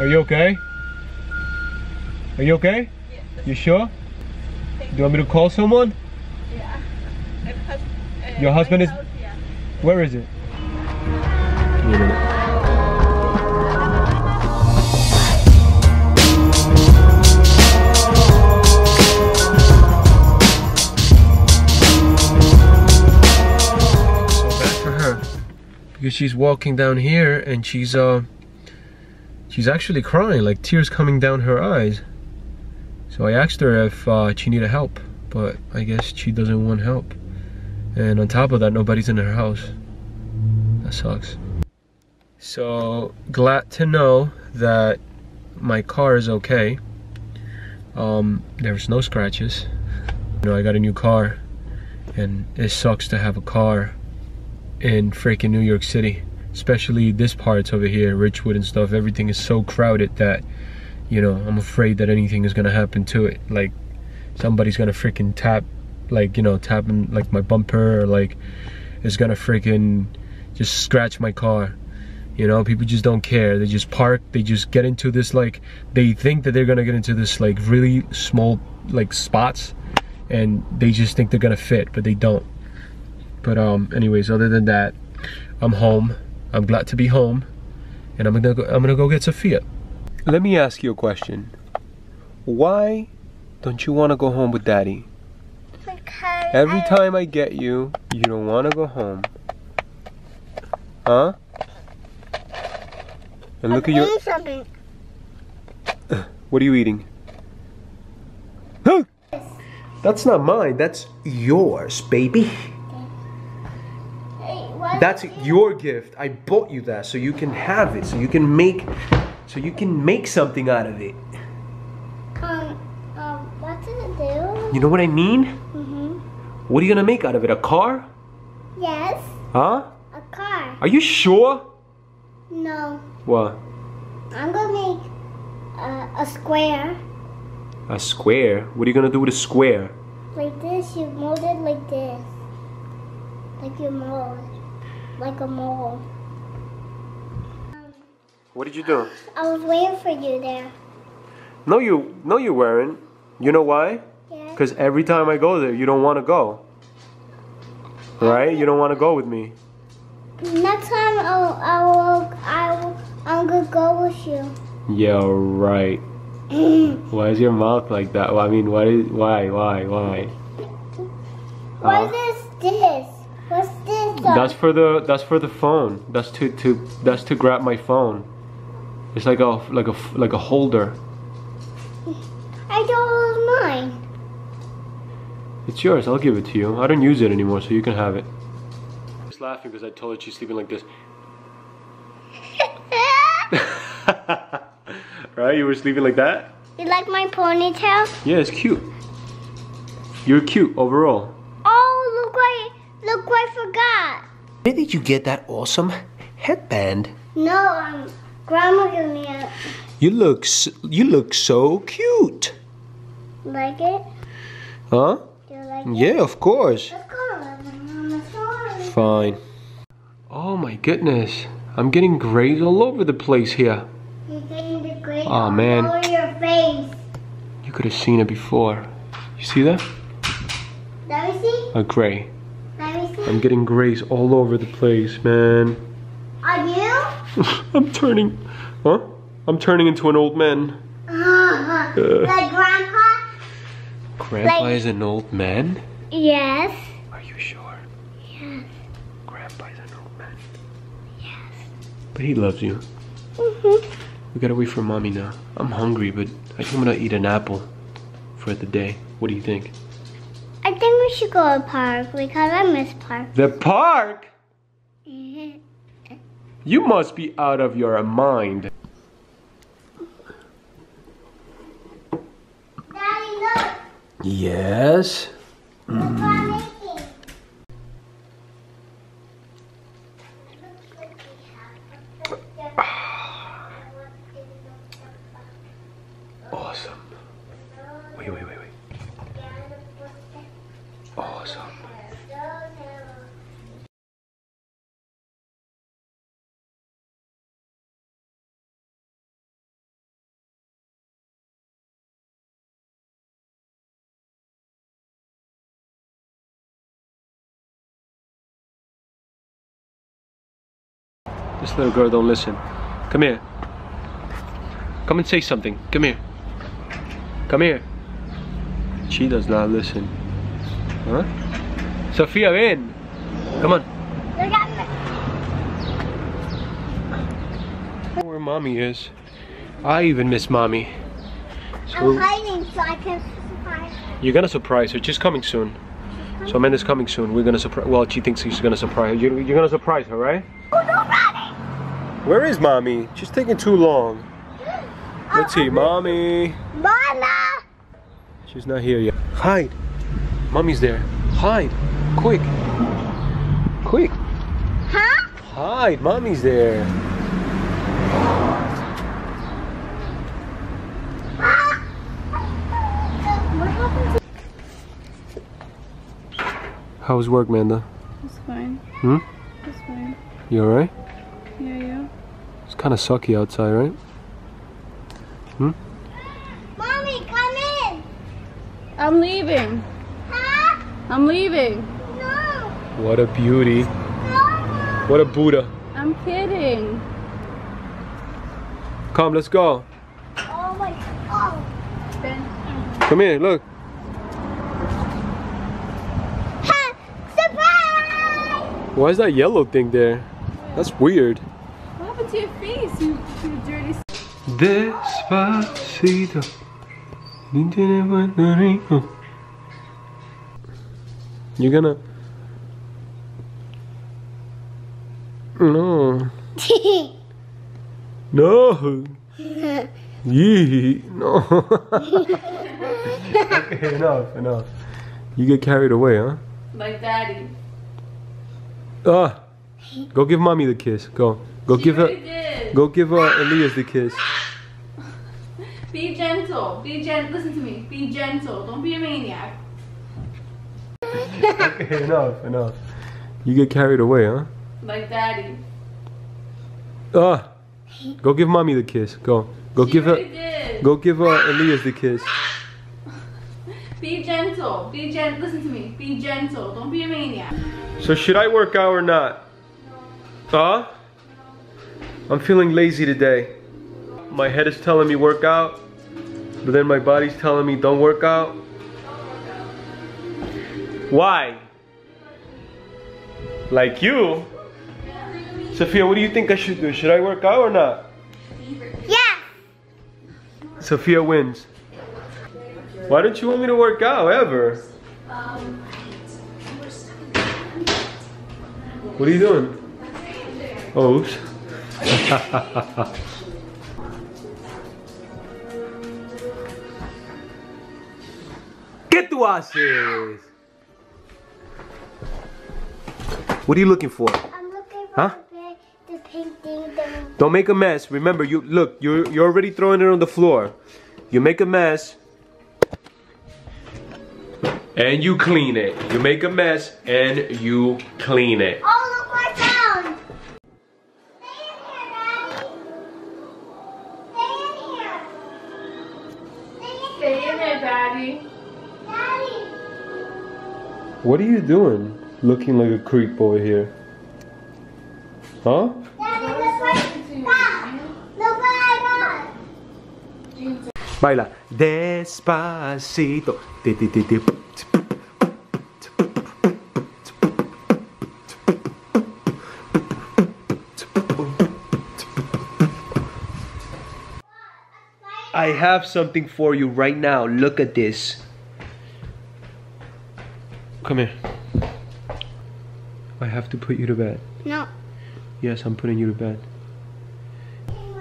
Are you okay? Are you okay? You sure? Do you want me to call someone? Yeah. Hus- uh, Your husband is- house, yeah. Where is it? Give me a minute. So bad for her because she's walking down here and she's uh she's actually crying like tears coming down her eyes. So i asked her if uh, she needed help but i guess she doesn't want help. And on top of that nobody's in her house. That sucks. So glad to know that my car is okay. Um there's no scratches. You know i got a new car and it sucks to have a car in freaking New York City, especially this parts over here, Ridgewood and stuff. Everything is so crowded that, you know, I'm afraid that anything is gonna happen to it. Like somebody's gonna freaking tap, like you know, tapping like my bumper, or like is gonna freaking just scratch my car. You know, people just don't care. They just park. They just get into this like they think that they're gonna get into this like really small like spots, and they just think they're gonna fit, but they don't. But um, anyways, other than that, I'm home. I'm glad to be home, and I'm gonna go, I'm gonna go get Sophia. Let me ask you a question. Why don't you want to go home with Daddy? Because Every I- time I get you, you don't want to go home. Huh? And look at I'm your. eating something. What are you eating? Huh? That's not mine. That's yours, baby. That's your gift. I bought you that so you can have it, so you can make, so you can make something out of it. Um, um, what does it do? You know what I mean? Mm-hmm. What are you gonna make out of it? A car? Yes, Huh? a car. Are you sure? No, What? I'm gonna make uh, a square A square? What are you gonna do with a square? like this. You mold it like this, like you mold, like a mold. Um, What did you do? I was waiting for you there. No, you, no, you weren't. You know why? Because every time I go there, you don't want to go. Right? You don't want to go with me. Next time I'll, I will, I will, I'm gonna go with you. Yeah, right. Why is your mouth like that? I mean, why? Why? Why? Why? What Huh? is this? That's for the that's for the phone. That's to to that's to grab my phone. It's like a like a like a holder. I thought it was mine. It's yours. I'll give it to you. I don't use it anymore, so you can have it. Just laughing because I told her she's sleeping like this. right? You were sleeping like that? you like my ponytail? Yeah, it's cute. You're cute overall. Oh, look what, I forgot. Where did you get that awesome headband? No, um, Grandma gave me a, You look you look so cute. like it? Huh? Do you like it? Yeah, of course. Let's go to Mama Sorry. Fine. Oh my goodness. I'm getting grays all over the place here. You're getting the Aw, all man. over your face. You could have seen it before. You see that? Let me see. A gray. Let me see. I'm getting grays all over the place, man. Are you? I'm turning. Huh? I'm turning into an old man. like Grandpa? Grandpa Like- is an old man? Yes. Are you sure? Yes. Grandpa is an old man. Yes. But he loves you. Mm-hmm. We gotta wait for mommy now. I'm hungry, but I think I'm gonna eat an apple for the day. What do you think? I think we should go to park because I miss park. The park? You must be out of your mind. Daddy, look. Yes. Look what I'm making. Awesome. Wait, wait, wait, wait. Awesome. This little girl don't listen. Come here. Come and say something. Come here. Come here. She does not listen. Huh? Sophia, ven. Come on. Look at me. Where mommy is. I even miss mommy. I'm hiding so I can surprise her. you're gonna surprise her. She's coming soon. So Amanda's coming soon. We're gonna surprise. Well, she thinks she's gonna surprise her. You're, you're gonna surprise her, right? Oh, no! Where is mommy? She's taking too long. Let's see, mommy. Mama! She's not here yet. Hide. Mommy's there. Hide. Quick. Quick. Huh? Hide. Mommy's there. What happened to How's work, Manda? It's fine. Hmm? It's fine. You alright? Yeah, yeah. It's kind of sucky outside, right? Hmm? Mommy, come in! I'm leaving. Huh? I'm leaving. No! What a beauty. No! What a Buddha. I'm kidding. Come, let's go. Oh my god. Ben. Come here, look. Ha! Surprise! Why is that yellow thing there? That's weird. Happened to your face? You, you dirty. Despacito. You're gonna. No. No. Yee. No. okay, enough, enough. You get carried away, huh? Like daddy. Ah. Go give mommy the kiss. Go. Go She give her. did. Go give uh, Elias the kiss. Be gentle. Be gent. Listen to me. Be gentle. Don't be a maniac. okay, enough, enough. You get carried away, huh? Like daddy. Ah, go give mommy the kiss. Go, go She give her, did. go give uh, Elias the kiss. Be gentle. Be gent. Listen to me. Be gentle. Don't be a maniac. So should I work out or not? Huh? I'm feeling lazy today. My head is telling me work out, but then my body's telling me don't work out. Why? Like you? Sophia, what do you think I should do? Should I work out or not? Yeah! Sophia wins. Why don't you want me to work out ever? What are you doing? Oh, oops. ¿Qué tú haces? What are you looking for? I'm looking for Huh? the, pink thing. Don't make a mess. Remember, you look, you're you're already throwing it on the floor. You make a mess. And you clean it. You make a mess and you clean it. oh, there, daddy. Daddy! What are you doing? Looking like a creep over here. Huh? Daddy, look what Stop! Look what I got! Baila. Despacito. I have something for you right now. Look at this. Come here. I have to put you to bed. No. Yes, I'm putting you to bed.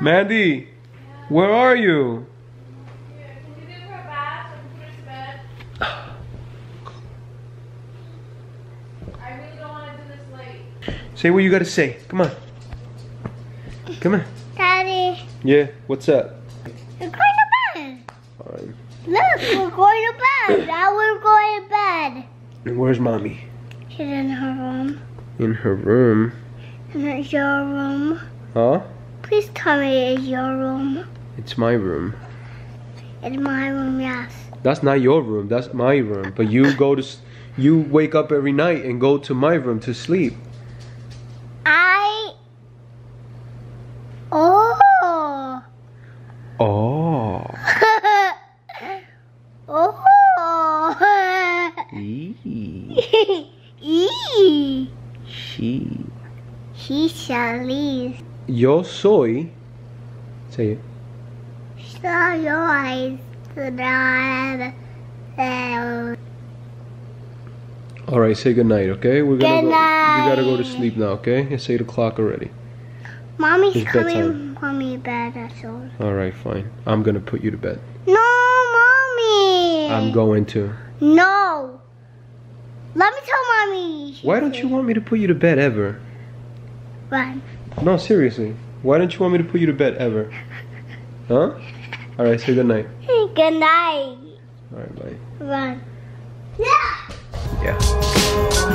Mandy, where are you? I really don't want to do this late. Say what you gotta say. Come on. Come on. Daddy, Yeah, what's up? Look, we're going to bed. Now we're going to bed. And where's mommy? She's in her room. In her room. And it's your room. Huh? Please tell me it's your room. It's my room. It's my room, yes. That's not your room. That's my room. But you go to, you wake up every night and go to my room to sleep. Yo soy. Say it. All right, say good night, okay? We're gonna Good go. We gotta go to sleep now, okay? It's eight o'clock already. Mommy's It's coming bedtime. me bed, that's all. All right, fine. I'm gonna put you to bed. No, mommy. I'm going to. No. Let me tell mommy. Why don't you want me to put you to bed ever? Run. No, seriously. Why don't you want me to put you to bed ever? Huh? All right, say good night. Good night. All right, bye. Run. Yeah. Yeah.